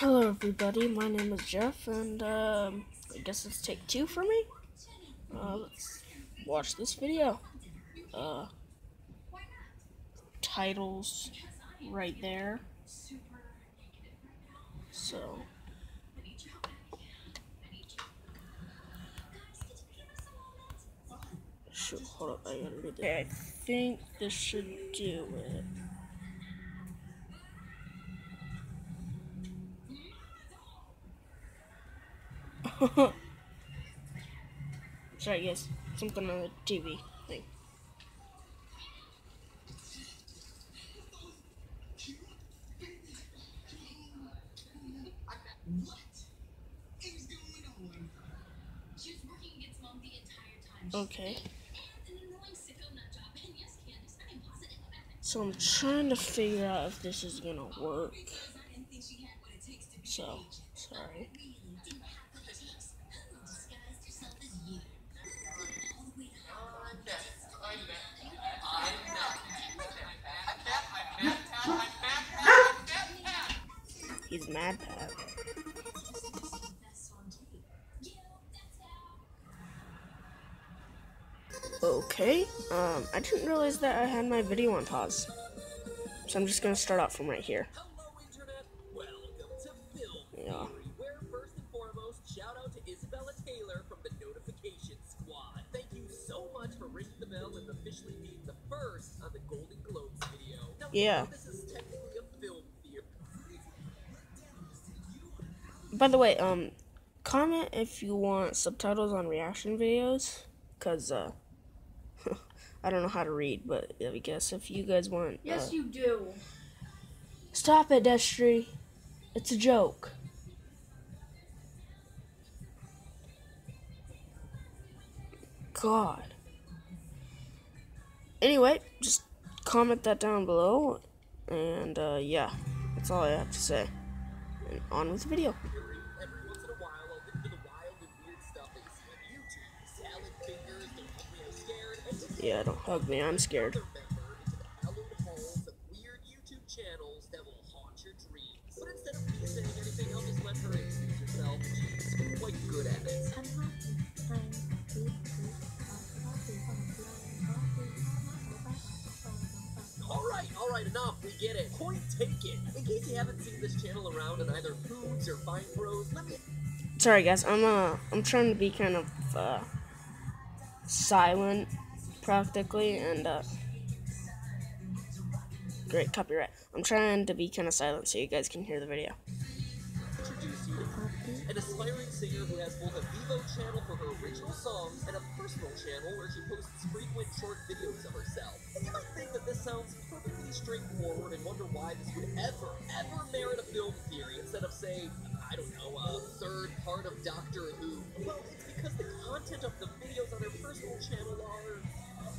Hello, everybody. My name is Jeff, and um, I guess it's take two for me. Uh, let's watch this video. Uh, titles right there. So. Shoot, hold up, I gotta read that. I think this should do it. Sorry, guys. Something on the TV thing. Okay. So I'm trying to figure out if this is gonna work. So, sorry. He's mad Pat. Okay, um, I didn't realize that I had my video on pause. So I'm just gonna start out from right here. Yeah. Shout out to Isabella Taylor from the Notification Squad. Thank you so much for ringing the bell and officially being the first on the Golden Globes video. Yeah. By the way, um, comment if you want subtitles on reaction videos, cause uh, I don't know how to read, but I guess if you guys want, Yes, uh, you do. stop it, Destry. It's a joke. God. Anyway, just comment that down below, and uh, yeah, that's all I have to say. And on with the video. Quite good at it. Alright, alright, enough, we get it. Point taken. In case you haven't seen this channel around on either Foods or Fine Bros, let me Sorry, guys. I'm uh, I'm trying to be kind of uh, silent, practically, and uh, great copyright. I'm trying to be kind of silent so you guys can hear the video. an aspiring singer who has both a Vevo channel for her original songs and a personal channel where she posts frequent short videos of herself. And you might think that this sounds perfectly straightforward and wonder why this would ever, ever merit a film theory instead of, say, I don't know, a third part of Doctor Who. Well, it's because the content of the videos on her personal channel are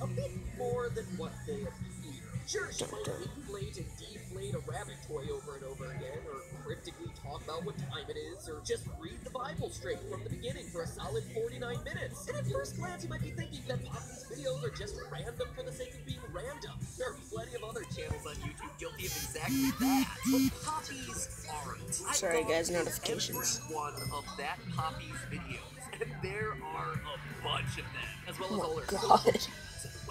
a bit more than what they appear. Sure, she might inflate and deflate a rabbit toy over and over again, or cryptically talk about what time it is, or just read the Bible straight from the beginning for a solid 49 minutes. And at first glance, you might be thinking that Poppy's videos are just random for the sake of being random. There are plenty of other channels on YouTube guilty of exactly that. But Poppy's aren't. Sorry, guys, notifications. Every one of that Poppy's videos, and there are a bunch of them, as well as all Oh her God.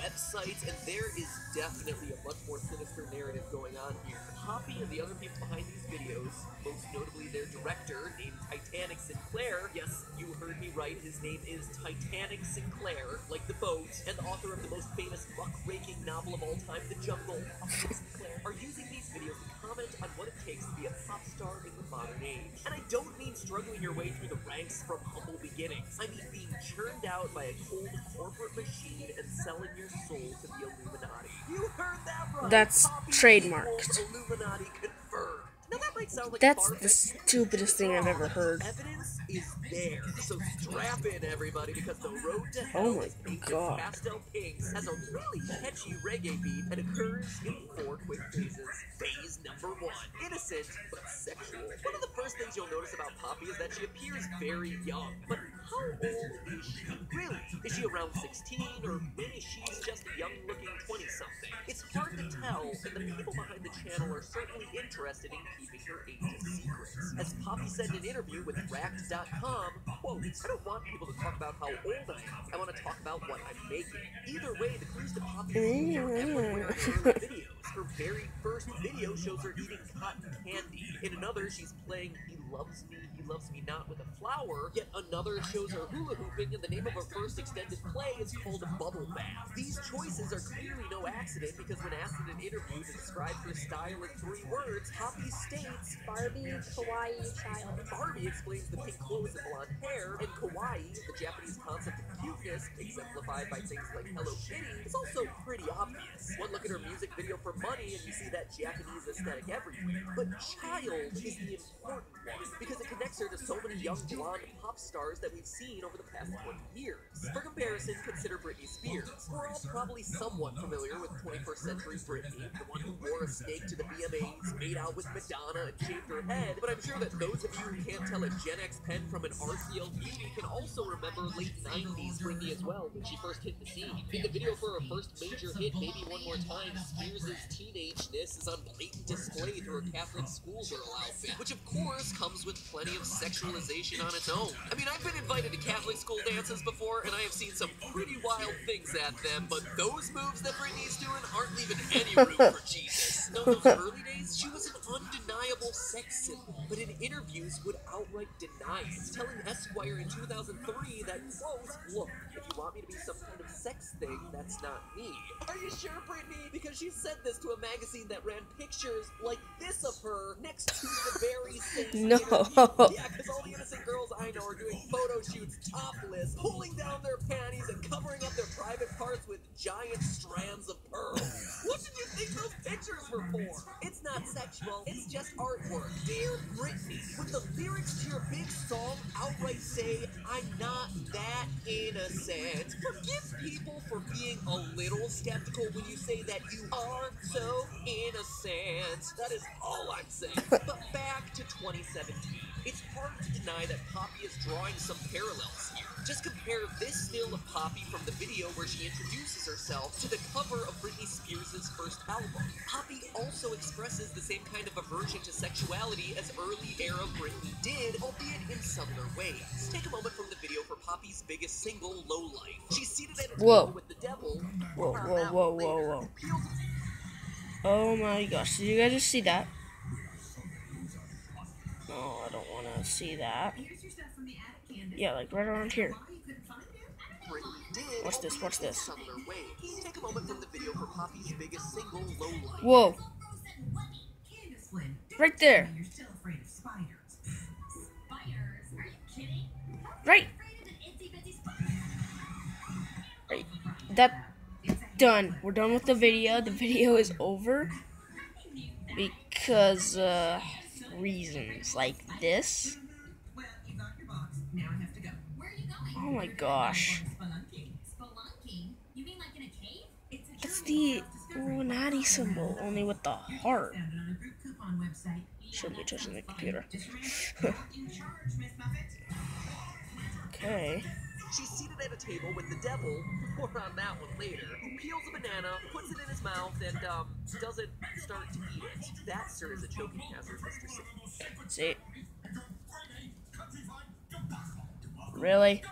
Websites, and there is definitely a much more sinister narrative going on here. Poppy and the other people behind these videos, most notably their director, named Titanic Sinclair, yes, you heard me right, his name is Titanic Sinclair, like the boat, and the author of the most famous muckraking novel of all time, The Jungle, Sinclair, are using these videos to comment on what it takes to be a pop star in the modern age. And I don't mean struggling your way through the ranks from humble beginnings. I mean being churned out by a cold corporate machine and selling your soul to the Illuminati. You heard that right. That's trademarked. Illuminati confirmed. Now that might sound like That's the stupidest thing I've ever heard. Evidence is there, so strap in, everybody, because the road to oh hell Oh my is paved with God. pastel pinks has a really catchy reggae beat and occurs in four quick phases. Phase number one: innocent but sexual. One of the first things you'll notice about Poppy is that she appears very young, but how old is she? Really? Is she around 16, or maybe she's just a young looking 20 something? It's hard to tell, and the people behind the channel are certainly interested in keeping her age a secret. As Poppy said in an interview with Racked.com, quote, I don't want people to talk about how old I am. I want to talk about what I'm making. Either way, the clues to Poppy's are everywhere in her videos. Her very first video shows her eating cotton candy. In another, she's playing He Loves Me, He Loves Me Not flower. Yet another shows her hula hooping, and the name of her first extended play is called Bubble Bath. These choices are clearly no accident because when asked in an interview to describe her style in three words, Poppy states Barbie, kawaii, child. Barbie explains the pink clothes and blonde hair, and kawaii, the Japanese concept of exemplified by things like Hello Kitty, is also pretty obvious. One look at her music video for money and you see that Japanese aesthetic everywhere. But child is the important one, because it connects her to so many young blonde pop stars that we've seen over the past 20 years. For comparison, consider Britney Spears. We're all probably somewhat familiar with 21st century Britney, the one who wore a snake to the VMAs, made out with Madonna, and shaved her head, but I'm sure that those of you who can't tell a Gen X pen from an RCL beauty can also remember late 90s Britney as well when she first hit the scene. In the video for her first major hit, Baby One More Time, Spears' teenageness is on blatant display through her Catholic schoolgirl outfit, which of course comes with plenty of sexualization on its own. I mean, I've been invited to Catholic school dances before, and I have seen some pretty wild things at them, but those moves that Britney's doing aren't leaving any room for Jesus. In those early days, she was an undeniable sex symbol, but in interviews would outright deny it, telling Esquire in 2003 that, quote, look, if you want me to be some kind of sex thing, that's not me. Are you sure, Britney? Because she said this to a magazine that ran pictures like this of her next to the very same No. interview. Yeah, because all the innocent girls I know are doing photo shoots topless, pulling down their panties and covering up their private parts with giant strands of pearls. What did you think those pictures were for? It's not sexual, it's just artwork. Dear Britney, would the lyrics to your big song outright say, I'm not that innocent? Forgive people for being a little skeptical when you say that you are so innocent. That is all I'm saying. But back to 2017. It's hard to deny that Poppy is drawing some parallels here. Just compare this still of Poppy from the video where she introduces herself to the cover of Britney Spears' first album. Poppy also expresses the same kind of aversion to sexuality as early era Britney did, albeit in subtler ways. Take a moment from the video for Poppy's biggest single, Low Life. She's seated at a Whoa. table with the devil. Whoa, whoa, whoa, whoa, whoa. Oh my gosh, did you guys just see that? No, I don't want to see that. Here's your stuff from the attic, Candace. Yeah, like right around here. Why you couldn't find it? Britney did. Watch this, watch this. Subtler ways. Take a moment from the video for Poppy's biggest single, Low Life. Whoa, Candace Flynn, don't Right there. tell me You're still afraid of spiders. Spiders? Are you kidding? right, Afraid of an itsy bitsy spider? right. That done. We're done with the video. The video is over because uh reasons like this. Oh my gosh. That's the Illuminati symbol, only with the heart. Should be touching the computer. Okay. She's seated at a table with the devil, more on that one later, who peels a banana, puts it in his mouth, and, um, doesn't start to eat it. That, sir, is a choking hazard, Mr. C. See. Really?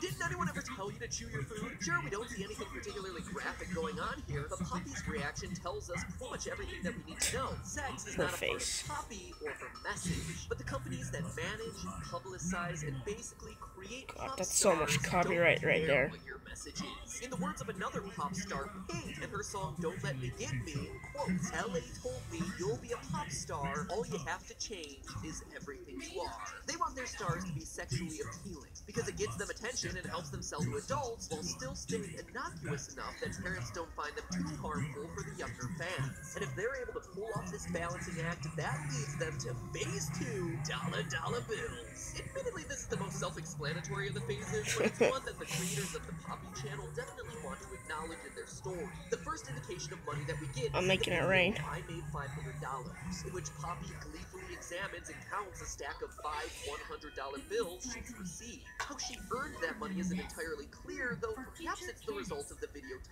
Didn't anyone ever tell you to chew your food? Sure, we don't see anything particularly graphic going on here, but Poppy's reaction tells us pretty much everything that we need to know. Sex is Her not a part face. of Poppy or her message, but the companies that manage, publicize, and basically create God, that's so much stars copyright don't right care there. What your message is. In the words of another pop star, Pink, and her song "Don't Let Me Get Me," quote, "LA told me you'll be a pop star. All you have to change is everything you are." They want their stars to be sexually appealing because it gets them attention and helps them sell to adults while still staying innocuous enough that parents don't find them too harmful for the younger fans. And if they're able to pull off this balancing act, that leads them to phase two dollar dollar bills. Admittedly, this is the most self-explanatory of the phases, but it's one that the creators of the Poppy channel definitely want to acknowledge in their story. The first indication of money that we get I'm is making it rain. I made five hundred dollars, in which Poppy gleefully examines and counts a stack of five one hundred dollar bills she's received. How she earned that money isn't entirely clear, though perhaps it's the result of the video title.